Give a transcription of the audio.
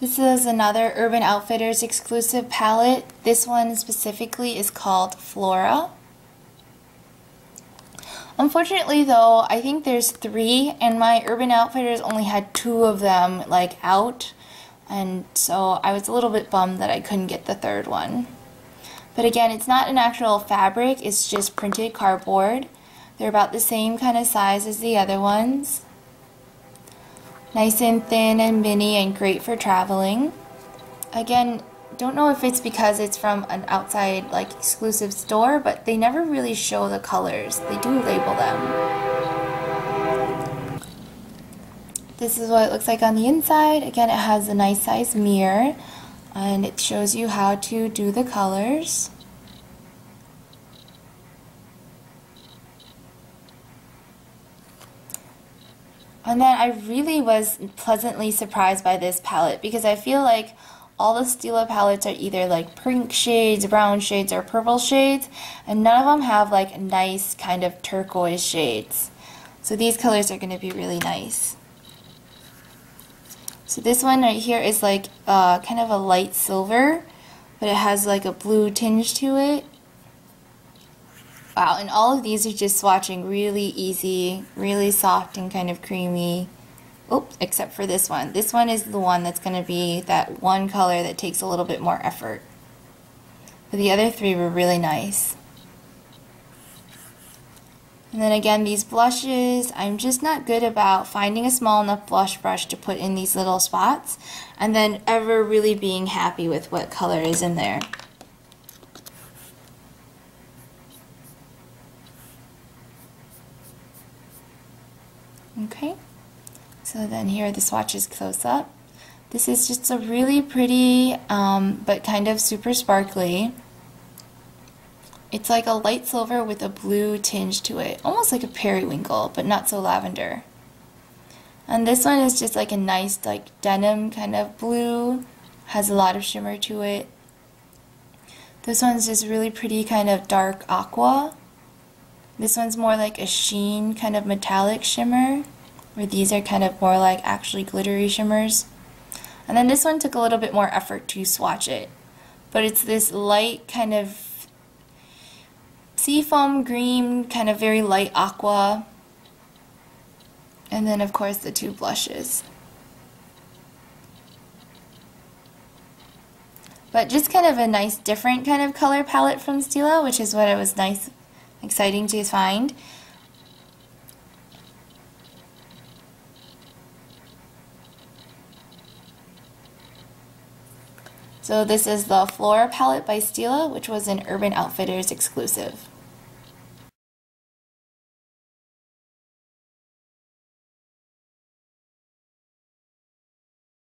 This is another Urban Outfitters exclusive palette. This one specifically is called Flora. Unfortunately though, I think there's three and my Urban Outfitters only had two of them like out and so I was a little bit bummed that I couldn't get the third one. But again, it's not an actual fabric, it's just printed cardboard. They're about the same kind of size as the other ones. Nice and thin and mini and great for traveling. Again, don't know if it's because it's from an outside like exclusive store, but they never really show the colors. They do label them. This is what it looks like on the inside. Again, it has a nice size mirror and it shows you how to do the colors. And then I really was pleasantly surprised by this palette because I feel like all the Stila palettes are either like pink shades, brown shades, or purple shades, and none of them have like nice kind of turquoise shades. So these colors are going to be really nice. So this one right here is like uh, kind of a light silver, but it has like a blue tinge to it. Wow, and all of these are just swatching really easy, really soft and kind of creamy. Oops, except for this one. This one is the one that's going to be that one color that takes a little bit more effort. But the other three were really nice. And then again, these blushes, I'm just not good about finding a small enough blush brush to put in these little spots and then ever really being happy with what color is in there. Okay. So then here are the swatches close up. This is just a really pretty, um, but kind of super sparkly. It's like a light silver with a blue tinge to it, almost like a periwinkle, but not so lavender. And this one is just like a nice like denim kind of blue, has a lot of shimmer to it. This one's just really pretty kind of dark aqua. This one's more like a sheen kind of metallic shimmer where these are kind of more like actually glittery shimmers. And then this one took a little bit more effort to swatch it. But it's this light kind of seafoam green, kind of very light aqua. And then of course the two blushes. But just kind of a nice different kind of color palette from Stila, which is what it was nice, exciting to find. So this is the Flora palette by Stila, which was an Urban Outfitters exclusive.